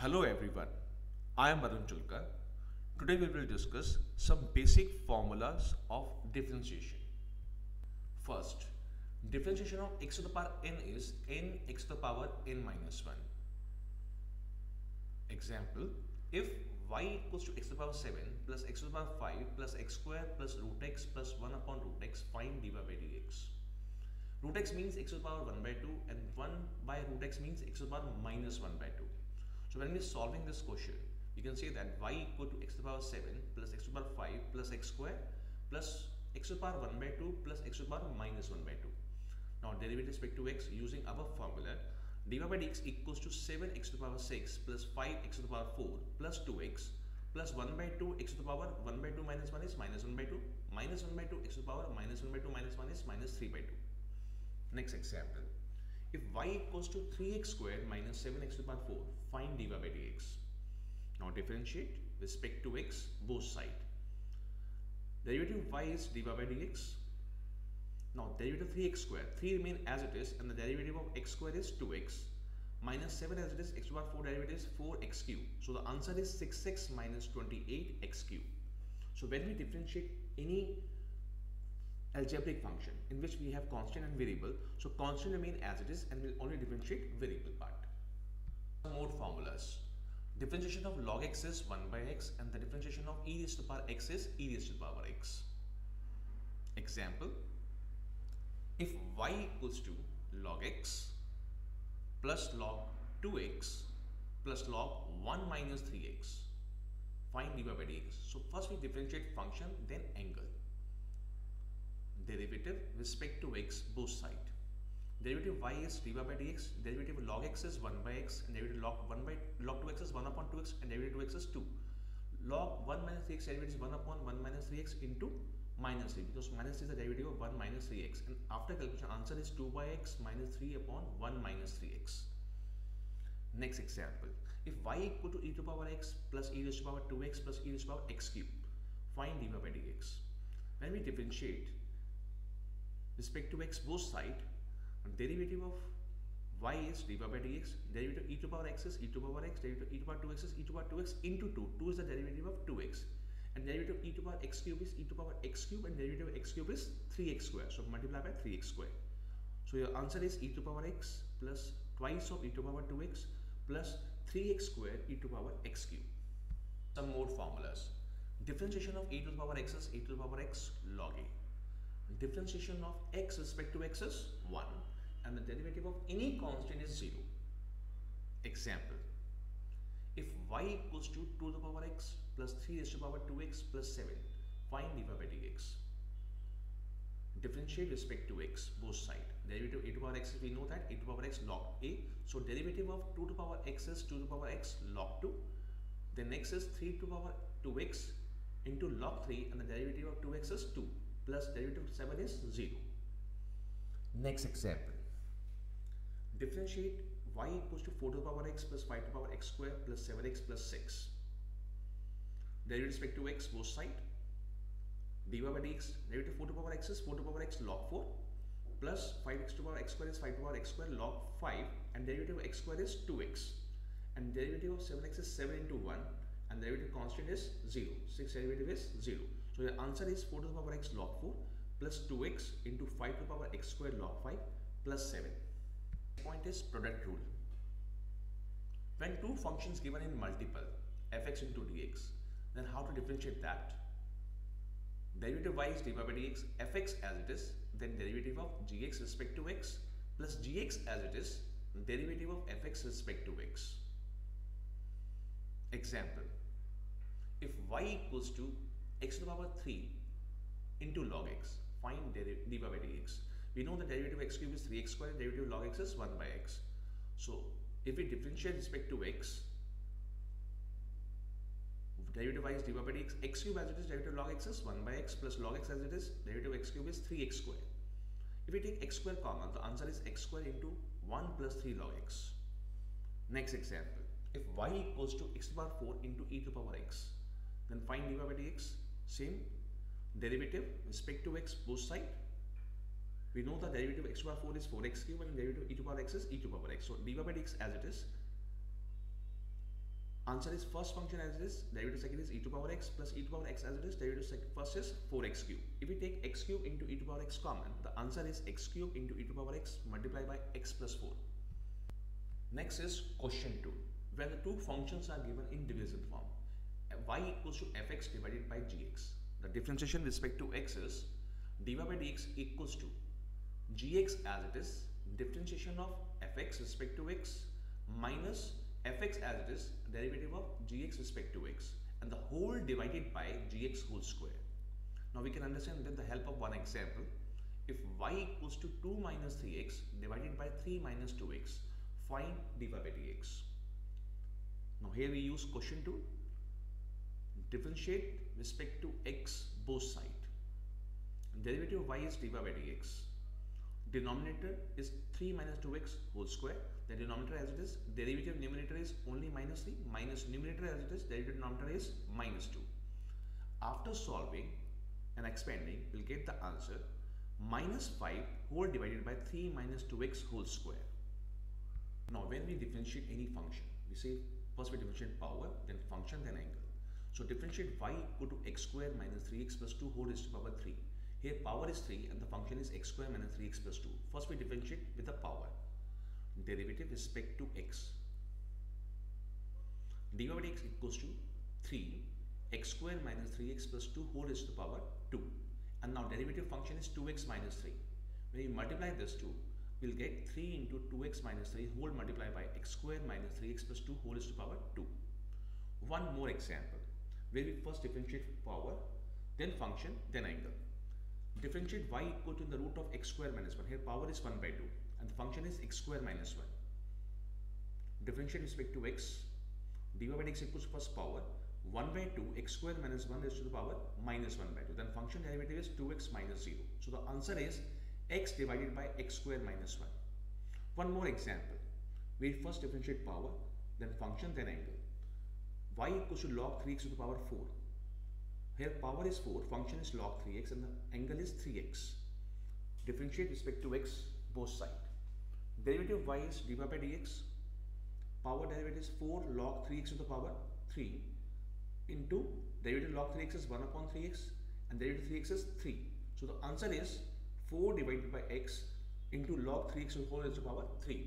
Hello everyone, I am Arun Julka. Today we will discuss some basic formulas of differentiation. First, differentiation of x to the power n is n x to the power n minus 1. Example, if y equals to x to the power 7 plus x to the power 5 plus x square plus root x plus 1 upon root x, find dy by dx. Root x means x to the power 1 by 2 and 1 by root x means x to the power minus 1 by 2. So when we are solving this question, you can say that y equal to x to the power 7 plus x to the power 5 plus x square plus x to the power 1 by 2 plus x to the power minus 1 by 2. Now derivative respect to x using our formula dy by dx equals to 7x to the power 6 plus 5x to the power 4 plus 2x plus 1 by 2 x to the power 1 by 2 minus 1 is minus 1 by 2 minus 1 by 2 x to the power minus 1 by 2 minus 1 is minus 3 by 2. Next example. If y equals to 3x squared minus 7x to the power 4, find dy by dx. Now differentiate with respect to x both side. Derivative of y is dy by dx. Now derivative of 3x squared, 3 remain as it is and the derivative of x squared is 2x minus 7 as it is x to the power 4 derivative is 4x cube. So the answer is 6x minus 28x cube. So when we differentiate any algebraic function in which we have constant and variable. So constant remain as it is and will only differentiate variable part. More formulas. Differentiation of log x is 1 by x and the differentiation of e raised to the power x is e raised to the power x. Example, if y equals to log x plus log 2x plus log 1 minus 3x, find dy by dx. So first we differentiate function then angle derivative respect to x both side. Derivative y is dy by dx, derivative log x is 1 by x, and derivative log 1 by log 2x is 1 upon 2x, and derivative 2x is 2. Log 1 minus 3x derivative is 1 upon 1 minus 3x into minus 3 because minus 3 is the derivative of 1 minus 3x and after calculation answer is 2 by x minus 3 upon 1 minus 3x. Next example, if y equal to e to the power x plus e to the power 2x plus e to the power x cube, find dy by dx. When we differentiate respect to x both side derivative of y is dy by dx derivative e to the power x is e to the power x derivative e to power 2x is e to power 2x into 2 2 is the derivative of 2x and derivative e to power x cube is e to the power x cube and derivative of x cube is 3x square so multiply by 3x square so your answer is e to the power x plus twice of e to the power 2x plus 3x square e to the power x cube some more formulas differentiation of e to the power x is e to the power x log a differentiation of x respect to x is 1 and the derivative of any constant is 0. Example, if y equals to 2 to the power x plus 3 raised to the power 2x plus 7, find dy by dx. Differentiate respect to x, both side. Derivative e to the power x, we know that e to the power x log a. So derivative of 2 to the power x is 2 to the power x log 2. Then x is 3 to the power 2x into log 3 and the derivative of 2x is 2 plus derivative of 7 is 0. Next example. Differentiate y equals to 4 to the power x plus 5 to the power x square plus 7x plus 6. Derivative respect to x both side. dy by dx derivative 4 to the power x is 4 to the power x log 4 plus 5x to the power x square is 5 to the power x square log 5 and derivative of x square is 2x and derivative of 7x is 7 into 1 and derivative constant is 0. 6 derivative is 0. So the answer is 4 to the power x log 4 plus 2x into 5 to the power x square log 5 plus 7. Point is product rule. When two functions given in multiple fx into dx, then how to differentiate that? Derivative y is dy by dx fx as it is, then derivative of gx respect to x plus gx as it is, derivative of fx respect to x. Example, if y equals to x to the power 3 into log x, find dy by dx. We know the derivative of x cube is 3x square, derivative of log x is 1 by x. So, if we differentiate respect to x, derivative y is dy by dx, x cube as it is, derivative of log x is 1 by x plus log x as it is, derivative of x cube is 3x square. If we take x square common, the answer is x square into 1 plus 3 log x. Next example, if y equals to x to the power 4 into e to the power x, then find dy by dx, same derivative respect to x both side we know the derivative x to power 4 is 4x cube and derivative e to power x is e to power x. So dy by dx as it is Answer is first function as it is, derivative second is e to power x plus e to power x as it is, derivative first is 4x cube. If we take x cube into e to power x common, the answer is x cube into e to power x multiplied by x plus 4. Next is quotient rule, where the two functions are given in division form. Y equals to fx divided by gx. The differentiation with respect to x is dy by dx equals to gx as it is, differentiation of fx respect to x minus fx as it is derivative of gx respect to x and the whole divided by gx whole square. Now we can understand with the help of one example. If y equals to 2 minus 3x divided by 3 minus 2x, find dy by dx. Now here we use quotient rule differentiate respect to x both side. Derivative of y is dy by dx. Denominator is 3 minus 2x whole square. The denominator as it is derivative numerator is only minus 3 minus numerator as it is derivative denominator is minus 2 after solving and expanding we'll get the answer. Minus 5 whole divided by 3 minus 2x whole square. Now when we differentiate any function we say first we differentiate power then function then angle so differentiate y equal to x square minus 3x plus 2 whole raised to power 3 here power is 3 and the function is x square minus 3x plus 2 first we differentiate with the power. Derivative respect to x. dy by dx equals to 3 x square minus 3x plus 2 whole raised to the power 2 and now derivative function is 2x minus 3 when you multiply this 2 we'll get 3 into 2x minus 3 whole multiplied by x square minus 3x plus 2 whole raised to the power 2 one more example where we first differentiate power then function then angle differentiate y equal to the root of x square minus 1 here power is 1 by 2 and the function is x square minus 1. Differentiate respect to x, dy by dx equals first power 1 by 2 x square minus 1 raised to the power minus 1 by 2. Then function derivative is 2x minus 0. So the answer is x divided by x square minus 1. One more example. We first differentiate power, then function, then angle. Y equals to log 3x to the power 4. Here power is 4, function is log 3x and the angle is 3x. Differentiate respect to x both side. Derivative y is dy by dx. Power derivative is 4 log 3x to the power 3 into derivative log 3x is 1 upon 3x and derivative 3x is 3. So the answer is 4 divided by x into log 3x to the to the power 3.